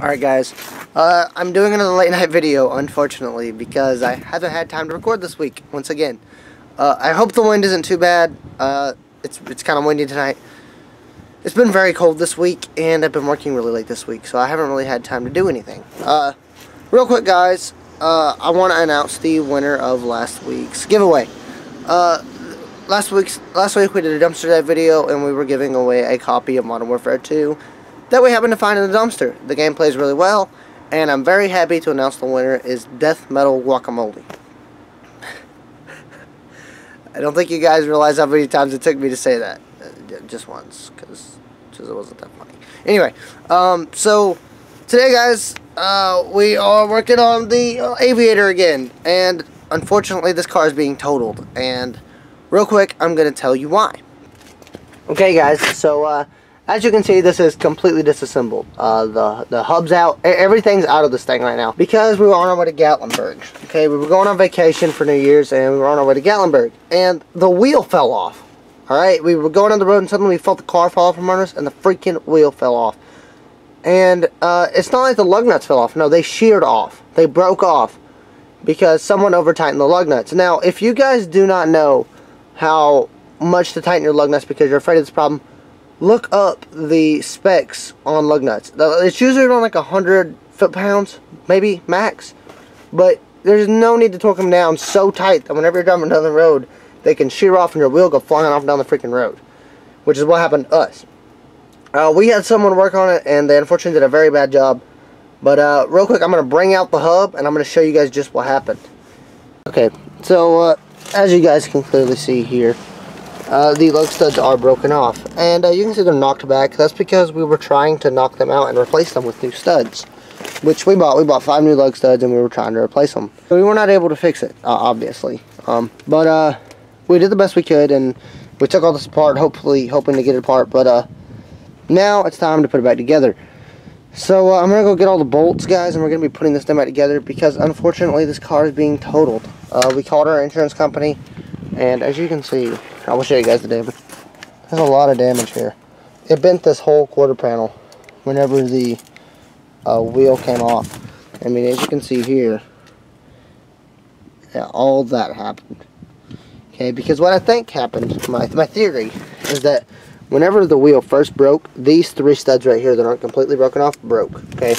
Alright guys, uh, I'm doing another late night video unfortunately because I haven't had time to record this week once again. Uh, I hope the wind isn't too bad, uh, it's, it's kind of windy tonight. It's been very cold this week and I've been working really late this week so I haven't really had time to do anything. Uh, real quick guys, uh, I want to announce the winner of last week's giveaway. Uh, last week's last week we did a dumpster dive video and we were giving away a copy of Modern Warfare 2 that we happened to find in the dumpster. The game plays really well, and I'm very happy to announce the winner is Death Metal Guacamole. I don't think you guys realize how many times it took me to say that. Uh, just once, because it wasn't that funny. Anyway, um, so today, guys, uh, we are working on the uh, Aviator again, and unfortunately, this car is being totaled. And real quick, I'm going to tell you why. Okay, guys, so, uh, as you can see, this is completely disassembled. Uh, the, the hub's out. Everything's out of this thing right now. Because we were on our way to Gatlinburg. Okay, we were going on vacation for New Year's and we were on our way to Gatlinburg. And the wheel fell off. Alright, we were going on the road and suddenly we felt the car fall from under us and the freaking wheel fell off. And uh, it's not like the lug nuts fell off. No, they sheared off. They broke off because someone over tightened the lug nuts. Now, if you guys do not know how much to tighten your lug nuts because you're afraid of this problem, look up the specs on lug nuts. It's usually around like a 100 foot-pounds, maybe, max. But there's no need to torque them down so tight that whenever you're driving down the road, they can shear off and your wheel go flying off down the freaking road. Which is what happened to us. Uh, we had someone work on it, and they unfortunately did a very bad job. But uh, real quick, I'm going to bring out the hub, and I'm going to show you guys just what happened. Okay, so uh, as you guys can clearly see here, uh, the lug studs are broken off. And uh, you can see they're knocked back. That's because we were trying to knock them out and replace them with new studs. Which we bought. We bought five new lug studs and we were trying to replace them. We were not able to fix it, uh, obviously. Um, but uh, we did the best we could and we took all this apart, hopefully hoping to get it apart. But uh, now it's time to put it back together. So uh, I'm going to go get all the bolts, guys, and we're going to be putting this thing back together because unfortunately this car is being totaled. We called our insurance company and as you can see, I will show you guys the damage. There's a lot of damage here. It bent this whole quarter panel whenever the uh, wheel came off. I mean, as you can see here, yeah, all that happened. Okay, because what I think happened, my, my theory, is that whenever the wheel first broke, these three studs right here that aren't completely broken off broke. Okay,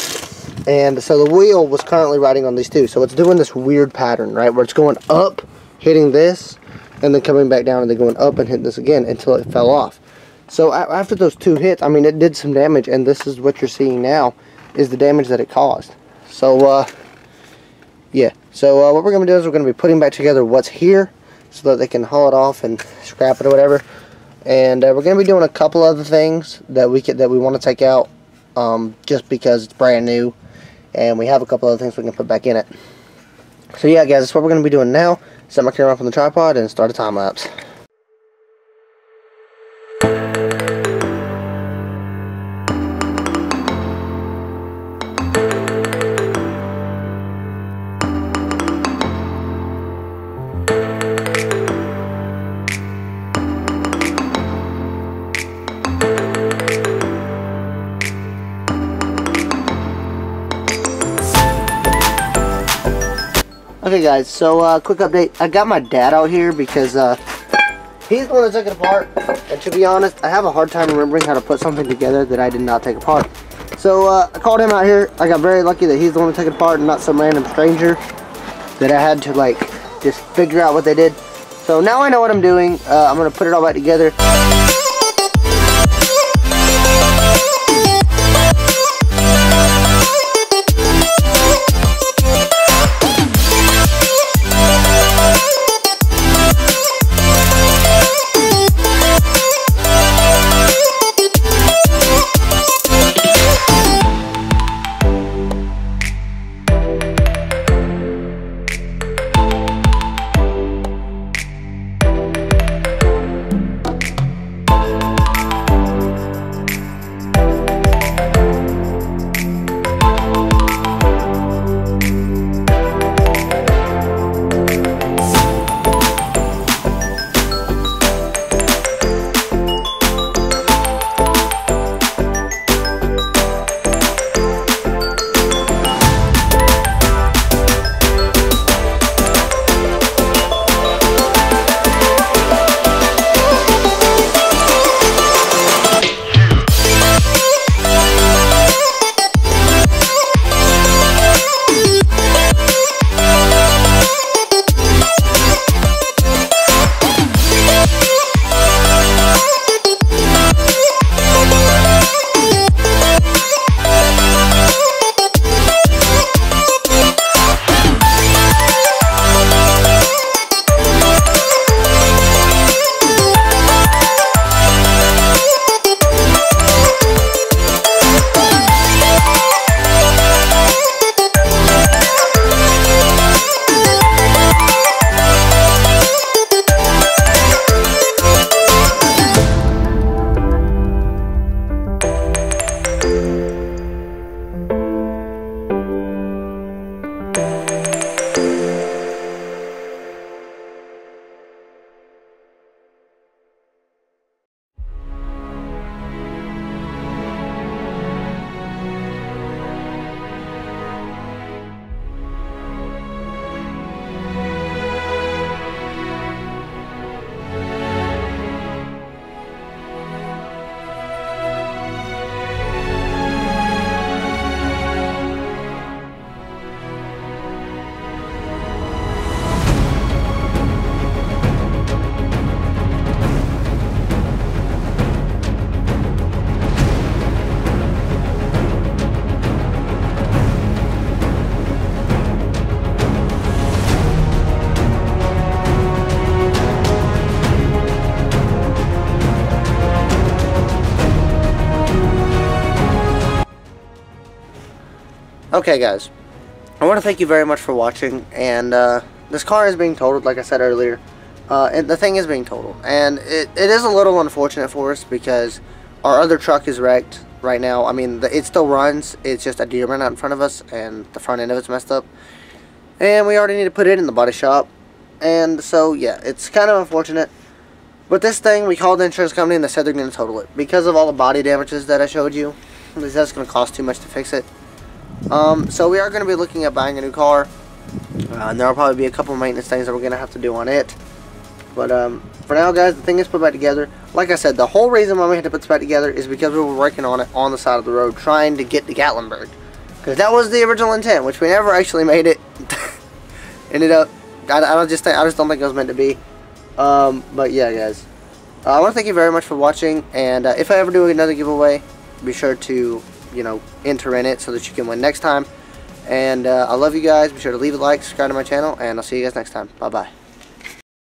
and so the wheel was currently riding on these two. So it's doing this weird pattern, right, where it's going up, hitting this, and then coming back down and then going up and hitting this again until it fell off. So after those two hits, I mean, it did some damage, and this is what you're seeing now, is the damage that it caused. So, uh, yeah. So uh, what we're going to do is we're going to be putting back together what's here, so that they can haul it off and scrap it or whatever. And uh, we're going to be doing a couple other things that we could, that we want to take out, um, just because it's brand new, and we have a couple other things we can put back in it. So yeah, guys, that's what we're going to be doing now set my camera up on the tripod and start a time lapse. Okay guys, so uh, quick update. I got my dad out here because uh, he's the one that took it apart. And to be honest, I have a hard time remembering how to put something together that I did not take apart. So uh, I called him out here. I got very lucky that he's the one that took it apart and not some random stranger that I had to like just figure out what they did. So now I know what I'm doing. Uh, I'm going to put it all back together. Okay, guys. I want to thank you very much for watching, and uh, this car is being totaled, like I said earlier. Uh, and the thing is being totaled, and it, it is a little unfortunate for us because our other truck is wrecked right now. I mean, the, it still runs. It's just a deer ran out in front of us, and the front end of it's messed up. And we already need to put it in the body shop. And so, yeah, it's kind of unfortunate. But this thing, we called the insurance company and they said they're going to total it. Because of all the body damages that I showed you, that's going to cost too much to fix it. Um, so we are going to be looking at buying a new car. Uh, and there will probably be a couple maintenance things that we're going to have to do on it. But um, for now, guys, the thing is put back together. Like I said, the whole reason why we had to put this back together is because we were working on it on the side of the road, trying to get to Gatlinburg. Because that was the original intent, which we never actually made it. Ended up, I, I, don't just think, I just don't think it was meant to be. Um, but yeah, guys. Uh, I want to thank you very much for watching, and uh, if I ever do another giveaway, be sure to, you know, enter in it so that you can win next time. And uh, I love you guys. Be sure to leave a like, subscribe to my channel, and I'll see you guys next time. Bye-bye.